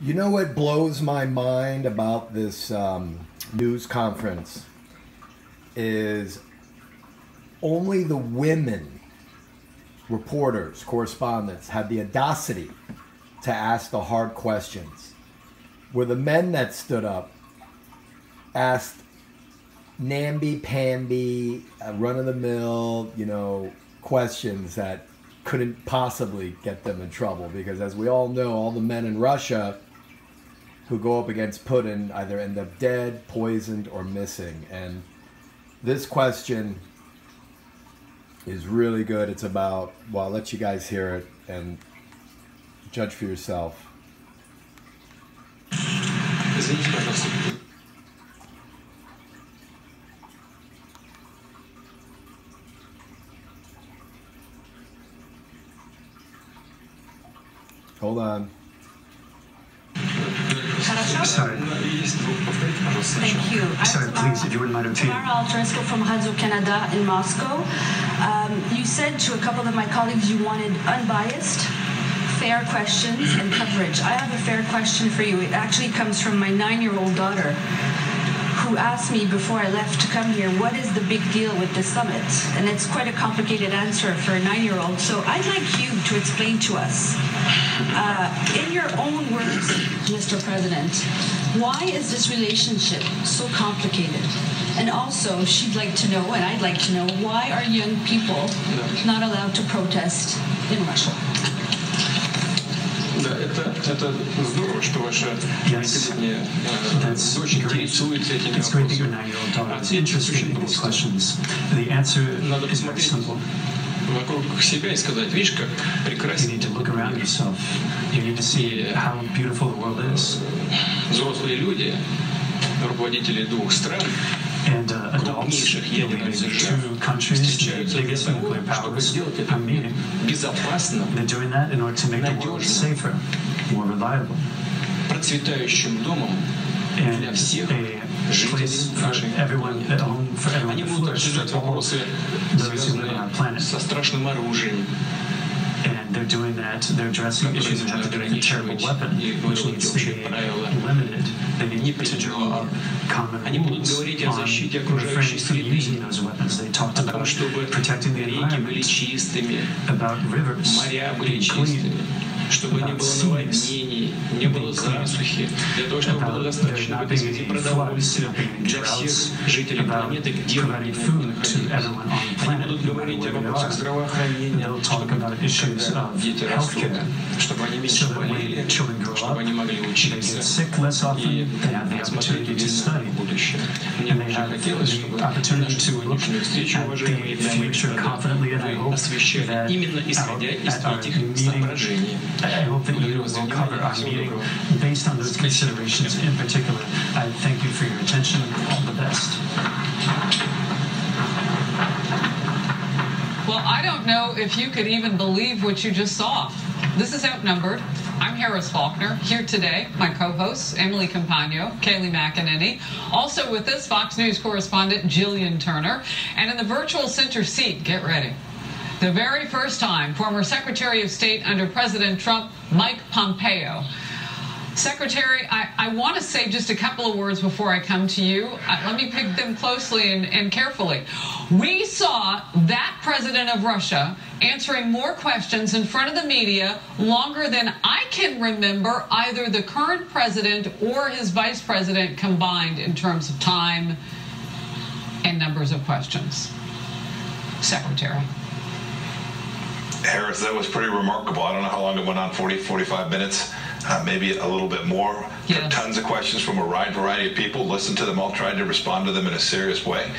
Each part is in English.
You know what blows my mind about this um, news conference is only the women reporters, correspondents had the audacity to ask the hard questions. Where the men that stood up asked namby pamby, uh, run of the mill, you know, questions that couldn't possibly get them in trouble because, as we all know, all the men in Russia who go up against Putin either end up dead, poisoned, or missing. And this question is really good. It's about, well, I'll let you guys hear it and judge for yourself. Hold on. Sorry. Thank you. Sorry, please, if you wouldn't mind repeating. Tamara Alteresco from Radio Canada in Moscow. Um, you said to a couple of my colleagues you wanted unbiased, fair questions and coverage. I have a fair question for you. It actually comes from my nine-year-old daughter who asked me before I left to come here, what is the big deal with the summit? And it's quite a complicated answer for a nine-year-old. So I'd like you to explain to us, uh, in your own words, Mr. President, why is this relationship so complicated? And also, she'd like to know, and I'd like to know, why are young people not allowed to protest in Russia? Да, это, это здорово, что ваша население э, дочь интересуется этими вопросами. Ответ а очень просто. Надо посмотреть вокруг себя и сказать, видишь, как прекрасен э, Взрослые люди, руководители двух стран, And uh, adults, крупнейших the ядерных leaders of держав, two countries, the встречаются для biggest того, nuclear чтобы powers, сделать are этот мир meeting. безопасным, They're doing that in order to make the world Надежным. safer, more reliable, процветающим домом для and всех a жителей place for нашей everyone, a home for everyone Они to будут flourish, обсуждать for all вопросы, those who live on our связанные planet. со страшным оружием, And They're doing that. They're addressing issues that have to do with the terrible weapon, which needs to be limited. They need to draw up common rules on refraining from using those weapons. They talked about protecting the environment, about rivers being clean, чтобы не было наводнений, не было засухи, для того, чтобы было достаточно обеспечить продовольствие для всех жителей планеты, где бы они находились. Они будут говорить говорить о вопросах здравоохранения, чтобы дети растут, чтобы они меньше болели, чтобы они могли учиться и смотреть в будущее. Мне также хотелось, чтобы нашу сегодняшнюю встречу, уважаемые феминисты, вы освещали именно исходя из этих соображений. Благодарю вас за внимание. Всего доброго. Спасибо. Know if you could even believe what you just saw. This is Outnumbered. I'm Harris Faulkner, here today. My co-hosts, Emily Compagno, Kayleigh McEnany. Also with us, Fox News correspondent Gillian Turner. And in the virtual center seat, get ready. The very first time, former Secretary of State under President Trump, Mike Pompeo. Secretary, I, I want to say just a couple of words before I come to you. Uh, let me pick them closely and, and carefully. We saw that president of Russia answering more questions in front of the media longer than I can remember either the current president or his vice president combined in terms of time and numbers of questions. Secretary. Harris, that was pretty remarkable. I don't know how long it went on 40, 45 minutes, uh, maybe a little bit more. Yes. Tons of questions from a wide variety of people. Listen to them all, tried to respond to them in a serious way.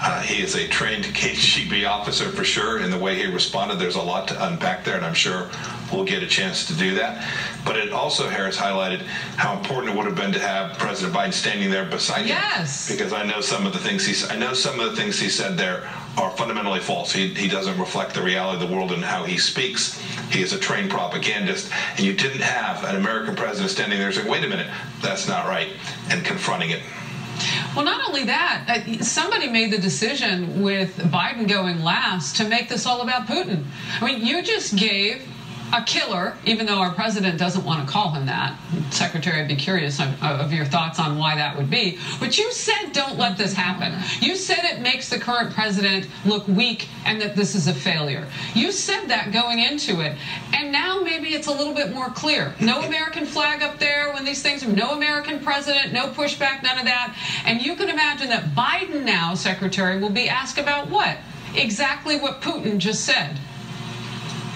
Uh, he is a trained KGB officer for sure. In the way he responded, there's a lot to unpack there, and I'm sure we'll get a chance to do that. But it also, Harris, highlighted how important it would have been to have President Biden standing there beside Yes. him. Because I know some of the things he I know some of the things he said there are fundamentally false. He, he doesn't reflect the reality of the world and how he speaks. He is a trained propagandist, and you didn't have an American president standing there saying, "Wait a minute, that's not right," and confronting it. Well, not only that, uh, somebody made the decision with Biden going last to make this all about Putin. I mean, you just gave a killer, even though our president doesn't want to call him that. Secretary, I'd be curious of, your thoughts on why that would be. But you said don't let this happen. You said it makes the current president look weak and that this is a failure. You said that going into it. And now maybe it's a little bit more clear. No American flag up there when these things, are no American president, no pushback, none of that. And you can imagine that Biden now, Secretary, will be asked about what? Exactly what Putin just said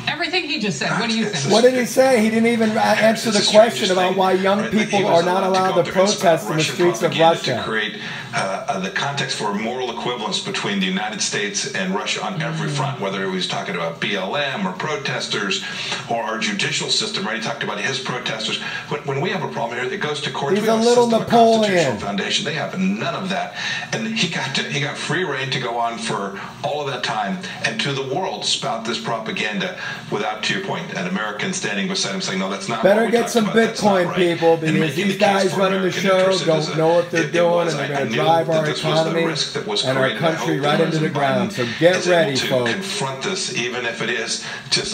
everything he just said. What do you think? What did he say? He didn't even answer the question about why young people are not allowed to protest in the streets of Russia. To create uh, uh, the context for moral equivalence between the United States and Russia on every mm. front, whether he was talking about BLM or protesters or our judicial system, right? He talked about his protesters. When, when we have a problem here, it goes to court. He's a little system, Napoleon. A constitutional foundation. They have none of that, and he got to, he got free reign to go on for all of that time and to the world spout this propaganda without, to your point, an American standing beside him saying, "No, that's not." Better get some about. Bitcoin, right. people, because these guys running the show don't know what they're doing, and they're going to drive our economy and our country right into the ground. So get ready, folks. Confront this, even if it is just.